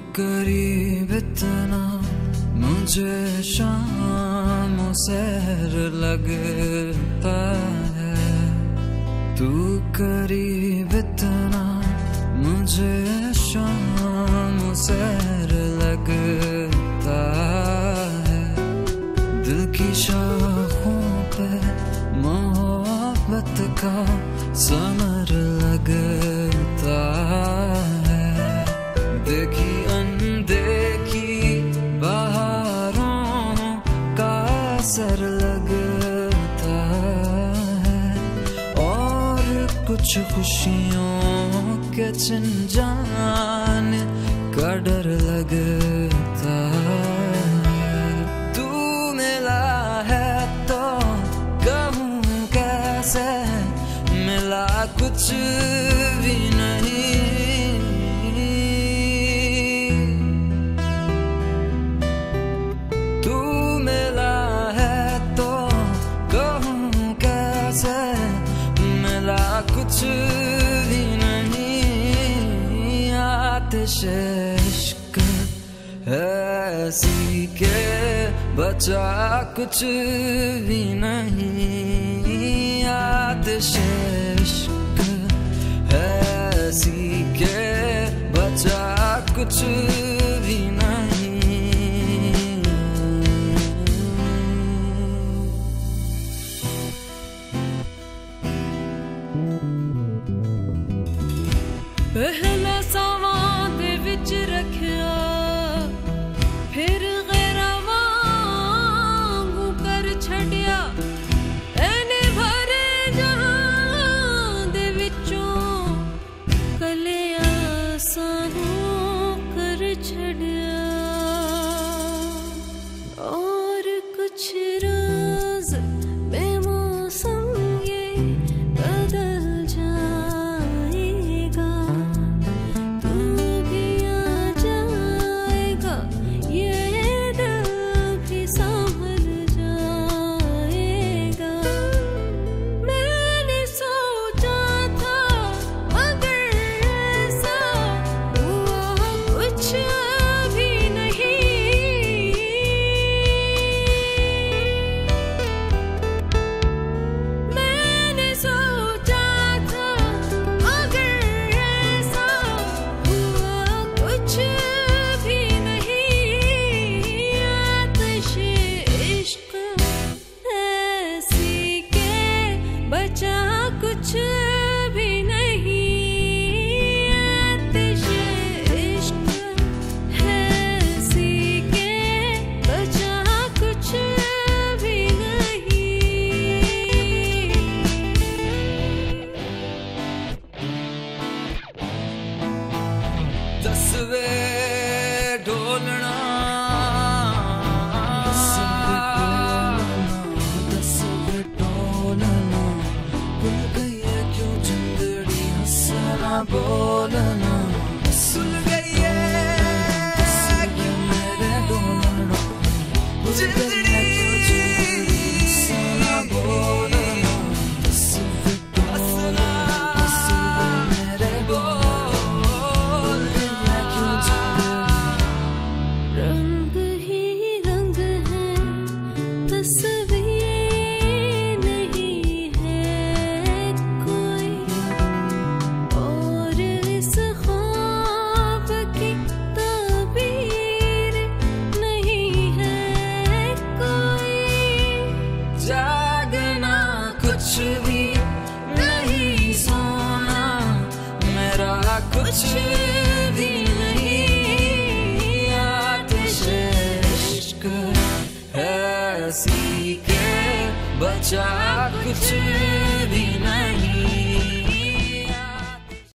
करीब इतना मुझे शाम सैर लगता है। तू करीब इतना मुझे शाम सैर लगता है। दिल की शाखों पे मोहब्बत का समर असर लगता है। और कुछ खुशियों के छिन का डर लगता तू मिला है तो कहूँ कैसे? मिला कुछ भी नहीं। इश्क ऐसी के बचा कुछ भी नहीं आतिश इश्क ऐसी के बचा कुछ भी नहीं पहला सा away. कुछ भी नहीं आतिश इश्क ऐसी के बचा कुछ भी नहीं। दसवे ढोलना bola no भी नहीं सोना। मेरा कुछ भी नहीं। आतिश ऐसी के बचा कुछ